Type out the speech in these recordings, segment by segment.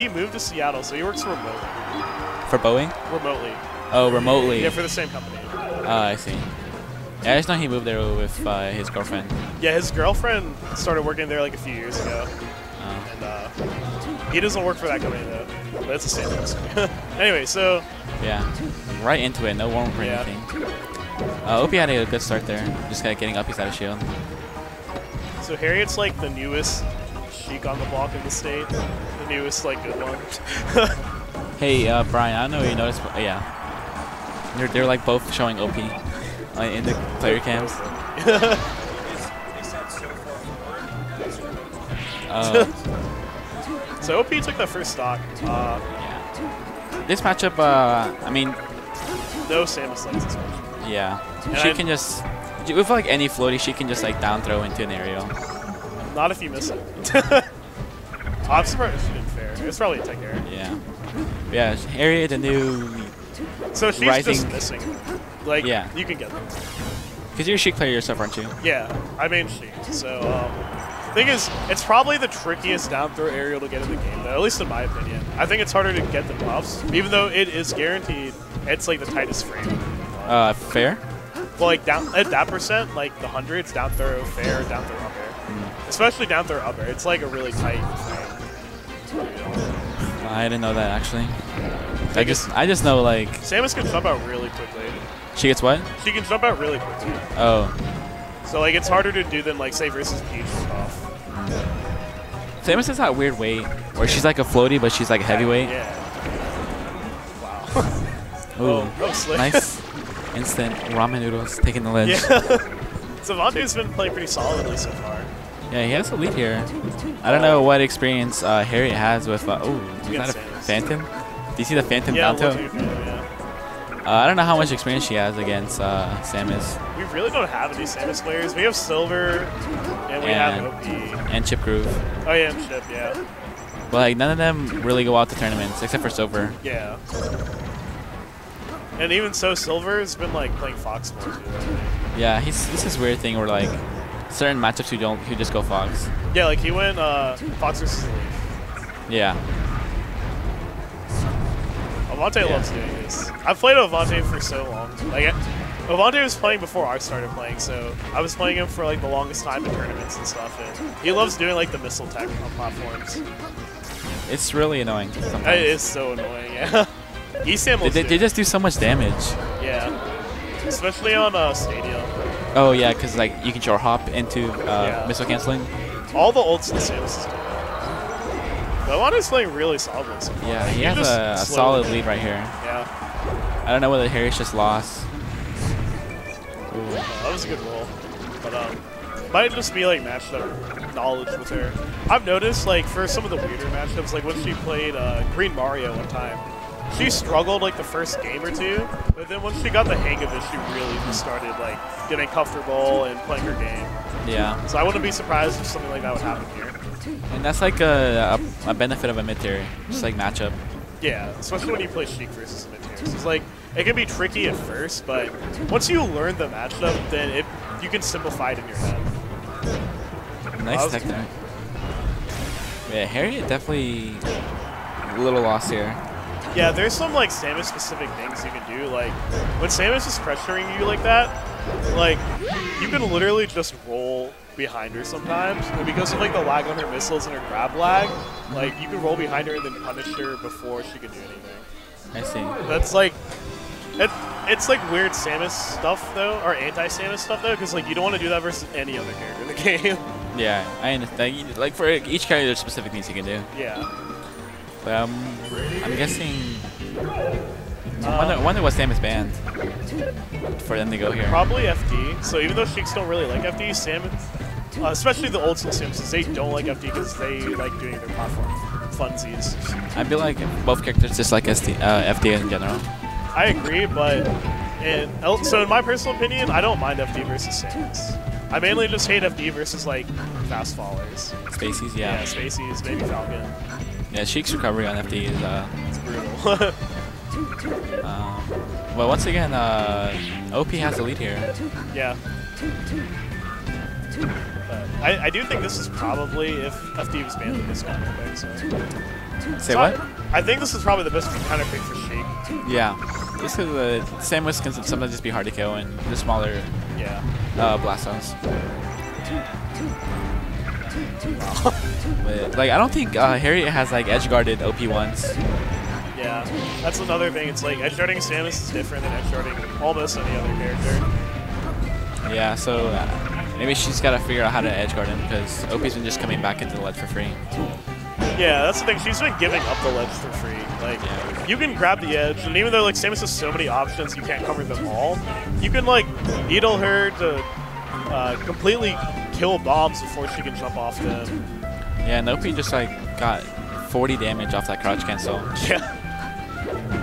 he moved to Seattle, so he works remotely. For Boeing? Remotely. Oh, remotely. Yeah, for the same company. Oh, I see. Yeah, I just know he moved there with uh, his girlfriend. Yeah, his girlfriend started working there like a few years ago, Oh. and uh, he doesn't work for that company though. But it's the same company. anyway, so Yeah, right into it, no warm or Yeah. anything. Uh, OP had a good start there, just kind of getting up he's out of shield. so Harriet's like the newest Sheik on the block in the state, the newest like good one. Hey, uh, Brian, I don't know you noticed, but yeah, they're they're like both showing OP uh, in the player cams. Uh, so OP took the first stock. Uh, yeah. This matchup, uh, I mean, no Samus likes this one. yeah, And she I've- can just with like any floaty, she can just like down throw into an aerial. Not if you miss it. I'm surprised she didn't It's probably a tech error. Yeah, yeah. Harriet, the new, So she's Rising- just missing. Like, Yeah. you can get them. because you're a Sheik player yourself, aren't you? Yeah, I mean she. So, um, thing is, it's probably the trickiest down throw aerial to get in the game, though. At least in my opinion. I think it's harder to get the buffs, even though it is guaranteed. It's like the tightest frame. Uh, fair. Well, like down at that percent, like the hundreds, down throw fair, down throw up air. Hmm. Especially down throw up air. It's like a really tight frame. I didn't know that actually. I just I just know like Samus can jump out really quickly. she gets what? She can jump out really quickly. Oh, So like it's harder to do than like say versus Peach stuff. Samus has that weird weight where she's like a floaty, but she's like a heavyweight. Yeah. Wow. Oh, Ooh, Oh, oh, slick. nice instant ramen noodles taking the ledge. Yeah. Savonte's been playing pretty solidly so far. Yeah, he has a lead here. I don't know what experience uh, Harriet has with. Uh, oh, is that a Phantom? Do you see the Phantom Yeah, down tilt? Lil Duke, yeah. Uh, I don't know how much experience she has against uh, Samus We really don't have any Samus players. We have Silver, and we And- have OP. and Chip Groove, Oh yeah, and Chip, yeah. but like none of them really go out to tournaments except for Silver. Yeah. And even so, Silver's been like playing Fox more too. Yeah, he's this is weird thing where like certain matchups you don't you just go Fox. Yeah, like he went uh, Fox versus Leaf. Yeah, Avante Yeah. loves doing this. I've played Avante for so long. Like, Avante was playing before I started playing, so I was playing him for like the longest time in tournaments and stuff. And he loves doing like the missile tech on platforms. it's really annoying. Sometimes. It is so annoying. Yeah. Esam They, they, they just do so much damage. Yeah. Especially on uh, Stadium. Oh yeah, because like you can short hop into uh, Yeah. missile canceling. All the ults in Samus is doing that. But Avante's playing really solidly so far. Yeah, Like, he has a, a solid lead right here. Yeah. I don't know whether Harry's just lost. Ooh. That was a good roll. But um might just be like matchup knowledge with her. I've noticed like for some of the weirder matchups, like when she played uh, Green Mario one time, she struggled like the first game or two, but then once she got the hang of it, she really just started like getting comfortable and playing her game. Yeah, So I wouldn't be surprised if something like that would happen here. and that's like a, a, a benefit of a mid tier, just like matchup. Yeah, especially when you play Sheik versus mid tiers. It's like it can be tricky at first, but once you learn the matchup, then it you can simplify it in your head. Nice tech there. Yeah, Harriet definitely a little lost here. Yeah, there's some like Samus specific things you can do. Like when Samus is pressuring you like that, like you can literally just roll behind her sometimes. And because of like the lag on her missiles and her grab lag, mm-hmm. like you can roll behind her and then punish her before she can do anything. I see. That's like it, it's like weird Samus stuff though, or anti-Samus stuff though, because like you don't want to do that versus any other character in the game. Yeah, I understand. Like for each character, there's specific things you can do. yeah. Um, I'm guessing. Uh, wonder, what Samus banned for them to go here. Probably FD. So even though Sheiks don't really like FD, Samus, uh, especially the old school Samuses, they don't like FD because they like doing their platform funsies. I feel like both characters dislike SD, uh, FDA in general. I agree, but in so in my personal opinion, I don't mind FD versus Samus. I mainly just hate FD versus like fast fallers. Spacies, Yeah, yeah. Spacies, maybe Falcon. Yeah, Sheik's recovery on FD is. Uh, It's brutal. um, but once again, uh, OP has the lead here. yeah. But I, I do think this is probably if FD was banned in this kind of thing. So Say So what? I, I think this is probably the best kind of pick for Sheik. Yeah. Just because the same Samus can sometimes just be hard to kill and the smaller Yeah. uh, Blastos. But, like, I don't think uh, Harriet has like edge guarded OP ones. Yeah. That's another thing. It's like edge guarding Samus is different than edge guarding almost any other character. Yeah, so uh, maybe she's got to figure out how to edge guard him because OP's been just coming back into the ledge for free. Yeah, that's the thing. She's been giving up the ledge for free. Like, Yeah. you can grab the edge, and even though like Samus has so many options, you can't cover them all. You can like needle her to uh, completely kill bombs before she can jump off them. Yeah, and OP just like got 40 damage off that crouch cancel. Yeah.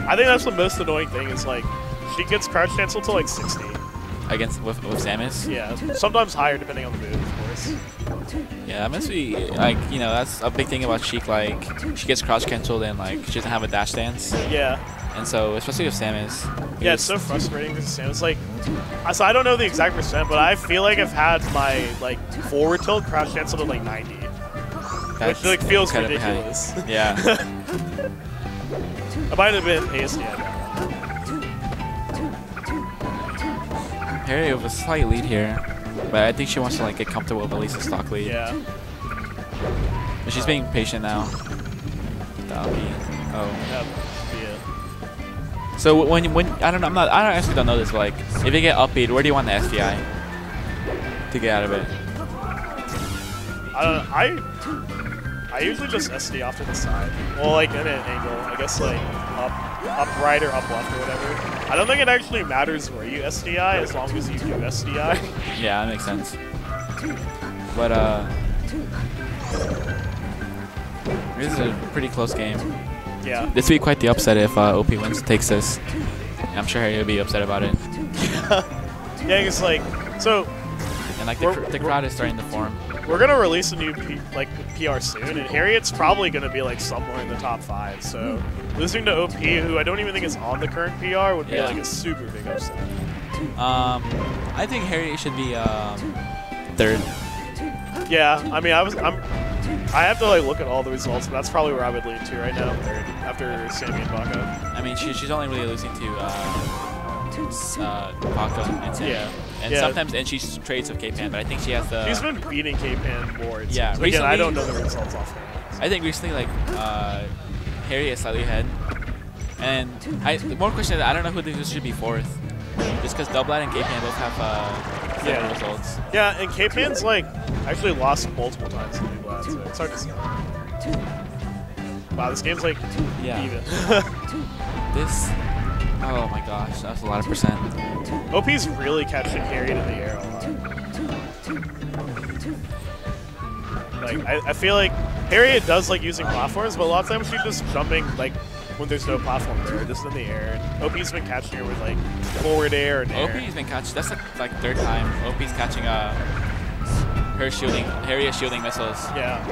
I think that's the most annoying thing. Is like she gets crouch cancel to like 60. against with, with Samus. Yeah, sometimes higher depending on the move, of course. Yeah, that must be like you know that's a big thing about Sheik. Like she gets crouch canceled and like she doesn't have a dash dance, Yeah. And so especially with Samus. Yeah, it's so frustrating because Samus like, I- so I don't know the exact percent, but I feel like I've had my like forward tilt crouch cancel to like 90, which like feels high. ridiculous. Yeah. It might have been ASD. I Harry with a slight lead here, but I think she wants to like get comfortable with at least a stock lead. Yeah. But she's being patient now. That'll be. Oh. That would be it. So when when I don't know I'm not I don't actually don't know this but like if you get up beat where do you want the SDI to get out of it? I don't know. I I usually just SD off to the side. Well, like in an angle. I guess like up, up right or up left or whatever. I don't think it actually matters where you SDI as long as you do SDI. Yeah, that makes sense. But uh, this is a pretty close game. Yeah. This would be quite the upset if uh, OP wins takes this. I'm sure Harry would be upset about it. Yeah, it's like so. And like the, cr- the crowd is starting to form. We're gonna release a new P, like PR soon, and Harriet's probably gonna be like somewhere in the top five. So losing to OP, who I don't even think is on the current PR, would be Yeah. like a super big upset. Um, I think Harry should be um, third. Yeah, I mean, I was I'm. I have to like look at all the results, but that's probably where I would lean to right now, after Sammy and Baka. I mean, she, she's only really losing to uh, uh, Baka and Sammy. Yeah. And Yeah. sometimes, and she trades with K-Pan, but I think she has the. She's been beating K-Pan more. Yeah, seems. Again, I don't know the results off. I think recently, like, uh, Harry is slightly ahead. And I, the more question is, I don't know who this should be fourth. Just because Doublad and K-Pan both have uh, similar Yeah. results. Yeah, and K-Pan's like actually lost multiple times to New Blood, so it's hard to see. Wow, this game's like Yeah. even. This, oh my gosh, that's a lot of percent. OP's really catching Harriet in the air a lot. Like, I, I feel like Harriet does like using platforms, but a lot of times she's just jumping like when there's no platform there, just in the air. And OP's been catching her with like forward air and air. OP's been catching, that's like, like third time. OP's catching uh, her shielding, Harry is shielding missiles, Yeah,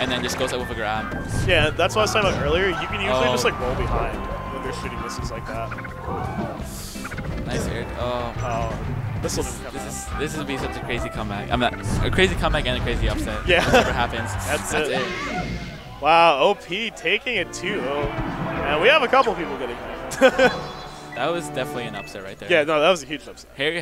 and then just goes up with a grab. yeah. That's what I was talking about earlier. You can usually Oh. just like roll behind when they're shooting missiles like that. Nice air. Oh. Oh, this will This, come this is this is be such a crazy comeback. I'm not a crazy comeback and a crazy upset. Yeah. Whatever happens. That's, it. Wow, OP taking it 2-0. And we have a couple people getting it. That was definitely an upset right there. yeah, no, that was a huge upset. Harry